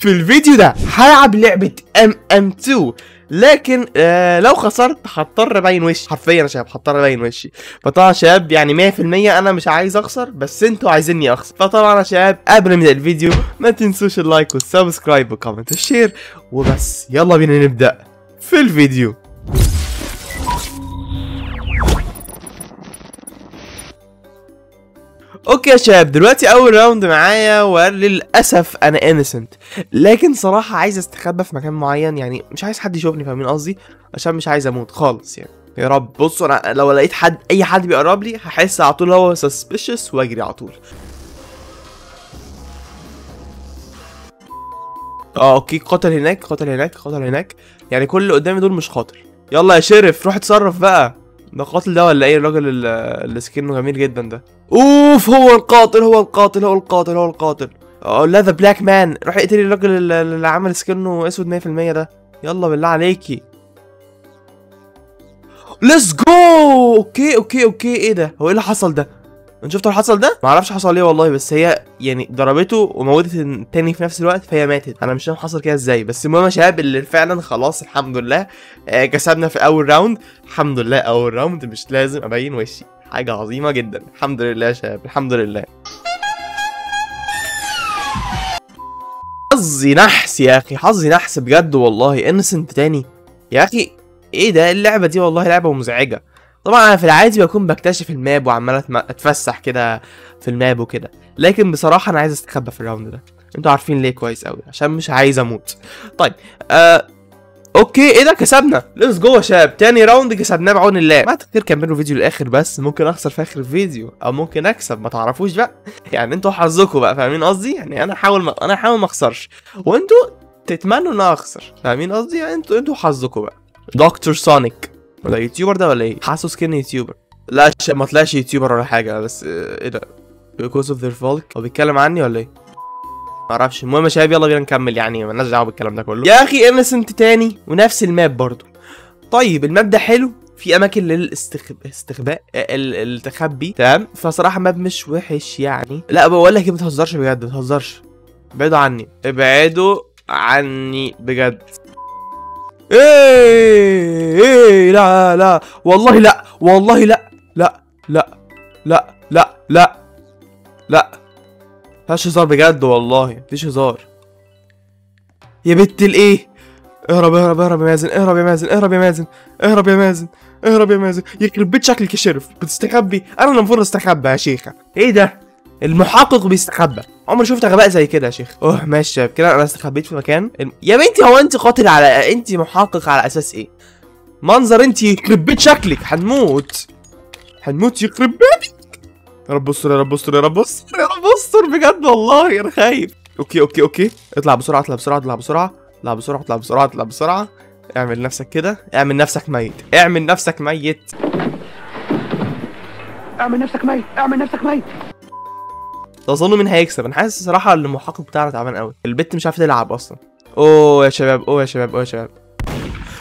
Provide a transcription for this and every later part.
في الفيديو ده هلعب لعبة MM2 لكن آه لو خسرت هضطر أبين وشي. حرفيا يا شباب هضطر أبين وشي. فطبعا يا شباب يعني 100% أنا مش عايز أخسر بس أنتوا عايزيني أخسر. فطبعا يا شباب قبل ما الفيديو ما تنسوش اللايك والسبسكرايب والكومنت والشير وبس يلا بينا نبدأ في الفيديو. okay يا شباب دلوقتي أول round معايا وللأسف أنا innocent لكن صراحة عايز أستخبى في مكان معين يعني مش عايز حد يشوفني فاهمين قصدي؟ عشان مش عايز أموت خالص يعني. يا رب. بصوا أنا لو لقيت حد أي حد بيقرب لي هحس على طول هو suspicious وأجري على طول. آه okay. قاتل هناك قاتل هناك قاتل هناك. يعني كل اللي قدامي دول مش قاتل. يلا يا sheriff روح اتصرف بقى. ده قاتل ده ولا إيه؟ الراجل ال- اللي skin ه جميل جدا ده. أوف هو القاتل هو القاتل هو القاتل هو القاتل. آه لا the black man روح اقتلي الراجل اللي عمل skin ه أسود 100% ده. يلا بالله عليكي. let's go okay okay okay. إيه ده؟ هو إيه اللي حصل ده؟ أنت شفتوا اللي حصل ده؟ ما أعرفش حصل إيه والله بس هي يعني ضربته وموتت التاني في نفس الوقت فهي ماتت. أنا مش فاهم حصل كده إزاي. بس المهم يا شباب اللي فعلا خلاص الحمد لله. آه، كسبنا في أول round الحمد لله أول round مش لازم أبين وشي. حاجة عظيمة جدا. الحمد لله يا شباب الحمد لله. حظي نحس يا أخي حظي نحس بجد والله. innocent تاني. يا أخي إيه ده؟ اللعبة دي والله لعبة مزعجة. طبعا أنا في العادي بكون بكتشف ال map وعمال أتفسح كده في ال map وكده. لكن بصراحة أنا عايز أستخبى في ال round ده. أنتوا عارفين ليه كويس قوي عشان مش عايز أموت. طيب آه okay إيه ده؟ كسبنا. let's go يا شباب. تاني round كسبناه بعون الله. ما تقدر كملوا الفيديو الآخر بس ممكن أخسر في آخر الفيديو أو ممكن أكسب. ما تعرفوش بقى. يعني أنتوا حظكم بقى فاهمين قصدي؟ يعني أنا احاول ما... أنا احاول ما أخسرش. وأنتوا تتمنوا إن أنا أخسر فاهمين قصدي؟ يعني أنتوا أنتوا حظكم بقى. دكتور سونيك ده YouTuber ده ولا إيه؟ حاسه skin YouTuber لا. ما طلعش YouTuber ولا حاجة بس آه، إيه ده؟ Because of their folk. هو بيتكلم عني ولا إيه؟ ما أعرفش المهم يا شباب يلا بينا نكمل يعني مالناش دعوة بالكلام ده كله. يا أخي innocent تاني ونفس ال map برضو طيب ال map ده حلو؟ في أماكن للاستخباء التخبي. تمام. فصراحة map مش وحش يعني. لا بقول لك إيه، ما تهزرش بجد ما تهزرش. ابعدوا عني. ابعدوا عني بجد. إيه إيه لا لا. والله لا والله لا لا لا لا لا لا لا. مفيهاش هزار بجد والله مفيش هزار. يا بت الإيه؟ اهرب اهرب اهرب يا مازن اهرب يا مازن اهرب يا مازن اهرب يا مازن اهرب يا مازن. يخرب بيت شكلك يا شرف بتستخبي أنا اللي المفروض استخبى يا شيخة. إيه ده؟ المحقق بيستخبى. عمري شفت غباء زي كده يا شيخ أوه ماشي كده. أنا استخبيت في مكان. الم- يا بنتي هو أنت قاتل على أنت محقق على أساس إيه؟ منظر أنت يخرب بيت شكلك. هنموت. هنموت يخرب بيتك يا رب استر يا رب استر يا رب استر. يا رب استر بجد والله أنا خايف okay okay okay. اطلع بسرعة اطلع بسرعة اطلع بسرعة. اطلع بسرعة اطلع بسرعة اطلع بسرعة. اعمل نفسك كده. اعمل نفسك ميت. اعمل نفسك ميت. اعمل نفسك ميت اعمل نفسك ميت. تظنوا مين هيكسب. أنا حاسس الصراحه إن المحقق بتاعنا تعبان قوي. البت مش عارفة تلعب أصلا. أوه يا شباب أوه يا شباب أوه يا شباب.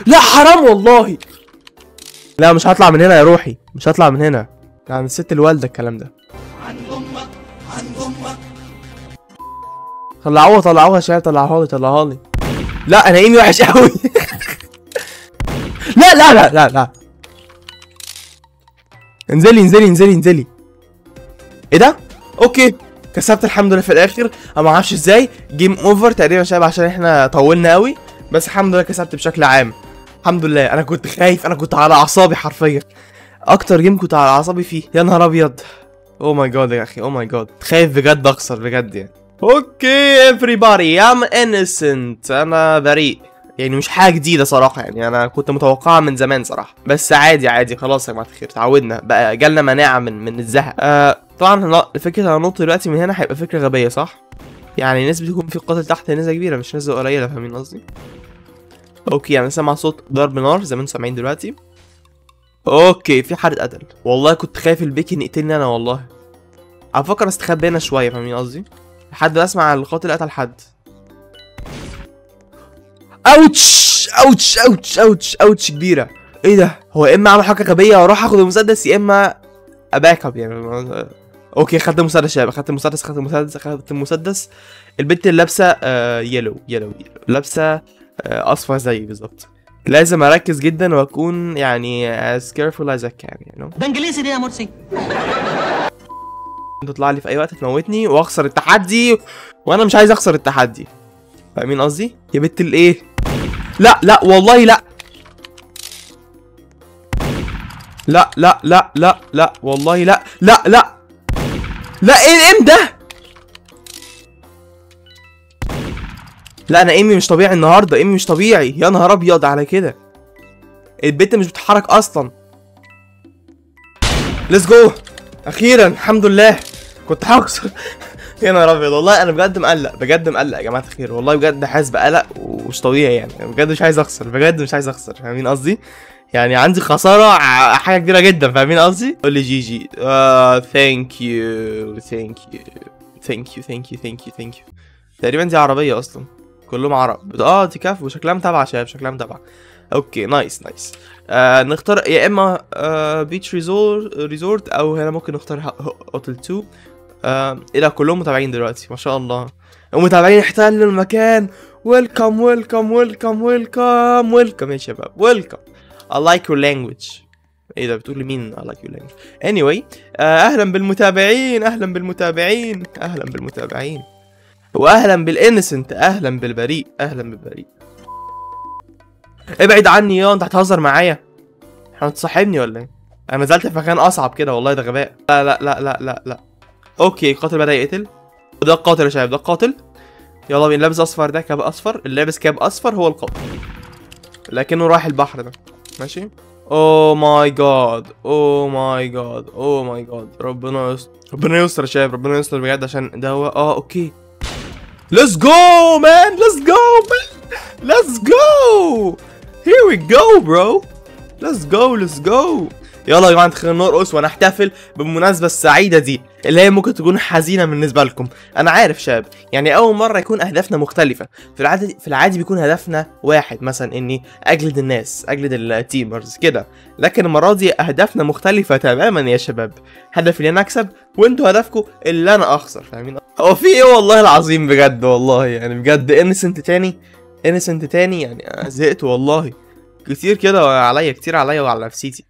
لا حرام والله. لا مش هطلع من هنا يا روحي. مش هطلع من هنا. يعني الست الوالدة الكلام ده. طلعوها طلعوها يا شباب طلعوها لي طلعوها لي. لا أنا إيمي وحش قوي لا لا لا لا لا. انزلي انزلي انزلي انزلي. إيه ده؟ okay. كسبت الحمد لله في الآخر. أنا ما أعرفش إزاي. game over تقريبا شباب عشان إحنا طولنا قوي بس الحمد لله كسبت بشكل عام. الحمد لله. أنا كنت خايف. أنا كنت على أعصابي حرفيا. أكتر game كنت على أعصابي فيه. يا نهار أبيض. oh my God يا أخي oh my God خايف بجد أخسر بجد يعني. okay everybody I'm innocent. أنا بريء. يعني مش حاجة جديدة صراحة يعني. أنا كنت متوقعها من زمان صراحة. بس عادي عادي. خلاص يا جماعة الخير اتعودنا بقى جالنا مناعة من من الزهق. آه طبعا فكره أنا نط دلوقتي من هنا هيبقى فكرة غبية صح؟ يعني نسبه يكون في قاتل تحت نسبة كبيرة مش نسبة قليلة فاهمين قصدي؟ okay يعني سامع صوت ضرب نار زي ما أنتم سامعين دلوقتي. okay في حد اتقتل والله كنت خايف البيكن يقتلني أنا والله. أفكر استخبى هنا شوية فاهمين قصدي؟ لحد ما أسمع القاتل قتل حد. أوتش! أوتش! أوتش! أوتش! أوتش كبيرة. إيه ده؟ هو يا إما اعمل حركة غبية وأروح اخد المسدس يا إما أ back up يعني. okay خدت المسدس شباب خدت المسدس خدت المسدس خدت المسدس. البنت اللي لابسة آه yellow yellow لابسة آه أصفر زيي بالظبط. لازم اركز جدا واكون يعني as careful as I can you know. ده انجليزي دي يا مرسي؟ تطلع لي في اي وقت تموتني واخسر التحدي وأنا مش عايز اخسر التحدي. فاهمين قصدي؟ يا بنت الايه لا لا والله لا. لا لا لا لا لا والله لا. لا لا. لا إيه ال aim ده؟ لا أنا aim ي مش طبيعي النهارده aim ي مش طبيعي. يا نهار أبيض على كده. البنت مش بتتحرك أصلا. let's go أخيرا الحمد لله. كنت هخسر يا نهار أبيض. والله أنا بجد مقلق بجد مقلق يا جماعة الخير. والله بجد حاسس بقلق ومش طبيعي يعني. بجد مش عايز أخسر بجد مش عايز أخسر. فاهمين قصدي؟ يعني عندي خسارة حاجة كبيرة جدا. فاهمين قصدي؟ قول لي GG thank you thank you thank you thank you thank you thank you تقريبا دي عربية أصلا. كلهم عرب. آه دي كف وشكلها متابعة شباب شكلها متابعة. okay nice nice. آه نختار يا إما آه beach resort resort أو هنا ممكن نختار هوتل 2 آه إيه ده كلهم متابعين دلوقتي ما شاء الله. ومتابعين احتلوا المكان. ويلكم ويلكم ويلكم ويلكم ويلكم يا شباب ويلكم I like your language. إيه ده بتقول لمين I like your language. Anyway آه أهلا بالمتابعين أهلا بالمتابعين أهلا بالمتابعين. واهلا بالإنسنت أهلا بالبريء أهلا بالبريء. ابعد عني يا أنت هتهزر معايا؟ هتصاحبني ولا إيه؟ أنا نزلت في مكان أصعب كده والله ده غباء. لا لا لا لا لا لا. okay القاتل بدا يقتل. وده القاتل يا شباب ده القاتل. يلا بينا لابس أصفر ده كاب أصفر. اللي لابس كاب أصفر هو القاتل. لكنه رايح البحر ده. ماشي. oh my God oh my God oh my God ربنا يستر ربنا يستر يا شباب ربنا يستر بجد عشان ده هو. آه okay. Let's go man let's go man let's go here we go bro let's go let's go يلا يا جماعة خلينا نرقص ونحتفل بالمناسبه السعيده دي اللي هي ممكن تكون حزينة بالنسبة لكم. أنا عارف شباب يعني أول مرة يكون أهدافنا مختلفة. في العادي في العادي بيكون هدفنا واحد مثلا إني أجلد الناس أجلد ال teamers كده. لكن المرة دي أهدافنا مختلفة تماما يا شباب. هدفي ان أنا أكسب وأنتوا هدفكم اللي أنا أخسر فاهمين؟ هو في إيه والله العظيم بجد والله يعني بجد innocent تاني innocent تاني يعني زهقت والله. كتير كده عليا كتير عليا وعلى نفسيتي.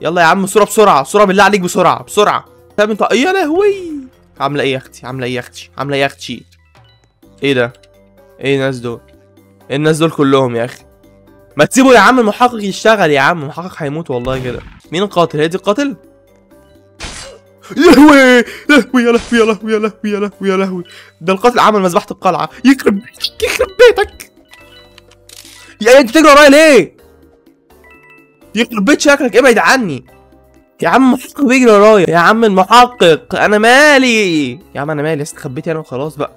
يلا يا عم صورة بسرعة صورة بالله عليك بسرعة بسرعة. طب انت يا لهوي. عاملة إيه يا أختي؟ عاملة إيه يا أختي؟ عاملة إيه يا أختي؟ إيه ده؟ إيه الناس دول؟ إيه الناس دول كلهم يا أخي؟ ما تسيبوا يا عم المحقق يشتغل يا عم. المحقق هيموت والله كده. مين القاتل؟ هي دي القاتل؟ يا لهوي يا لهوي يا لهوي يا لهوي يا لهوي يا لهوي ده القاتل عمل مذبحة القلعة. يخرب يخرب بيتك. يا أنت بتجري ورايا ليه؟ يخرب بيت شكلك ابعد عني. يا عم المحقق بيجري ورايا. يا عم المحقق أنا مالي. يا عم أنا مالي استخبيت أنا وخلاص بقى.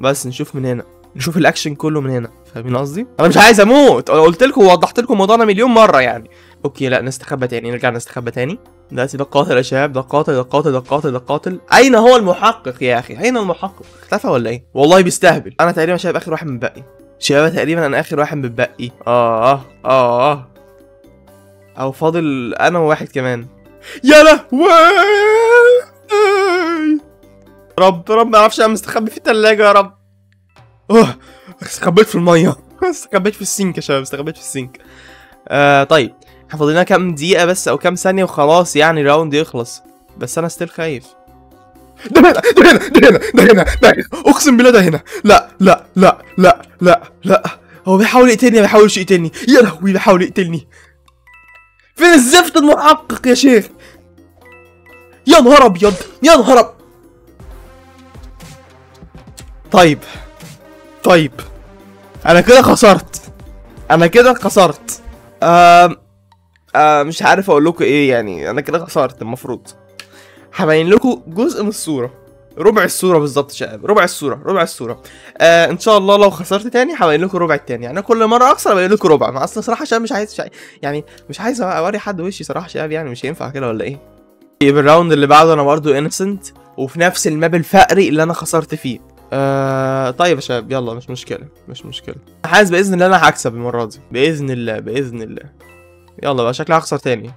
بس نشوف من هنا. نشوف الأكشن كله من هنا. فاهمين قصدي؟ أنا مش عايز أموت. قلت لكم ووضحت لكم موضوعنا مليون مرة يعني. okay يلا نستخبى تاني. نرجع نستخبى تاني. دلوقتي ده القاتل يا شباب. ده القاتل ده القاتل ده القاتل ده القاتل أين هو المحقق يا أخي؟ أين المحقق؟ اختفى ولا إيه؟ والله بيستهبل. أنا تقريبا شباب آخر واحد متبقي شباب تقريبا أنا آخر واحد متبقي آه آه آه. أو فاضل أنا وواحد كمان. يا لهوي رب رب ما أعرفش أنا مستخبي في التلاجة يا رب. أوه استخبيت في المية. استخبيت في ال sink يا شباب استخبيت في ال sink. آه طيب إحنا فاضل لنا كام دقيقة بس أو كام ثانية وخلاص يعني ال round يخلص. بس أنا still خايف. ده هنا ده هنا ده هنا ده هنا ده هنا. أقسم بالله ده هنا. لا لا لا لا لا لا. هو بيحاول يقتلني ما بيحاولش يقتلني. يا لهوي بيحاول يقتلني. فين الزفت المحقق يا شيخ. يا نهار أبيض يا نهار. طيب طيب أنا كده خسرت أنا كده خسرت. آم... آه مش عارف أقول لكم إيه يعني أنا كده خسرت المفروض. هبين لكم جزء من الصورة ربع الصورة بالظبط شباب ربع الصورة ربع الصورة. آه إن شاء الله لو خسرت تاني هبين لكم ربع التاني. يعني كل مرة أخسر ابين لكم ربع. ما أصلا صراحة شباب مش عايز. يعني مش عايز أوري حد وشي صراحة شباب يعني مش هينفع كده ولا إيه؟ يبقى ال round اللي بعده أنا برضه innocent وفي نفس ال map الفقري اللي أنا خسرت فيه. آه طيب يا شباب يلا مش مشكلة مش مشكلة. حاسس بإذن الله أنا هكسب المرة دي. بإذن الله بإذن الله. يلا بقى شكلي هخسر تاني.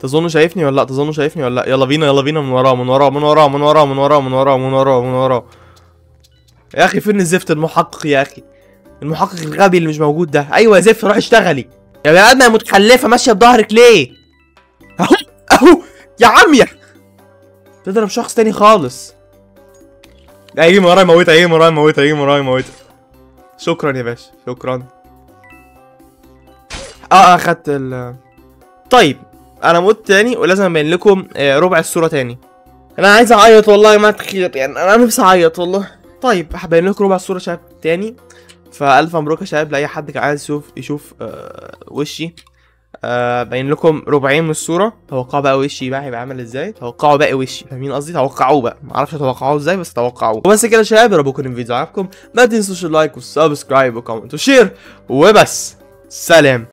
تظنوا شايفني ولا لأ؟ تظنوا شايفني ولا لأ؟ يلا بينا يلا بينا من وراه من وراه من وراه من وراه من وراه من وراه من وراه من وراه. يا أخي فين الزفت المحقق يا أخي؟ المحقق الغبي اللي مش موجود ده. أيوه يا زفت روح اشتغلي. يا بني آدم يا متخلفة ماشية بظهرك ليه؟ أهو أهو. يا عمية تضرب شخص تاني خالص. هيجي من ورايا يموتها هيجي من ورايا يموتها هيجي من ورايا يموتها شكرا يا باشا شكرا. آه أخدت ال طيب أنا مت تاني ولازم أبين لكم آه، ربع الصورة تاني. أنا عايز أعيط والله ما تخير يعني. أنا نفسي أعيط والله. طيب هبين لكم ربع الصورة شباب تاني. فألف مبروك يا شباب لأي حد كان عايز يشوف يشوف آه وشي. آه باين لكم ربعين من الصورة. توقعوا بقى وشي بقى هيبقى عامل إزاي؟ توقعوا باقي وشي. فاهمين قصدي؟ توقعوه بقى. ما أعرفش إزاي بس توقعوه. وبس كده يا شباب يا رب يكون الفيديو عجبكم. ما تنسوش اللايك والسبسكرايب وكومنت وشير وبس. سلام.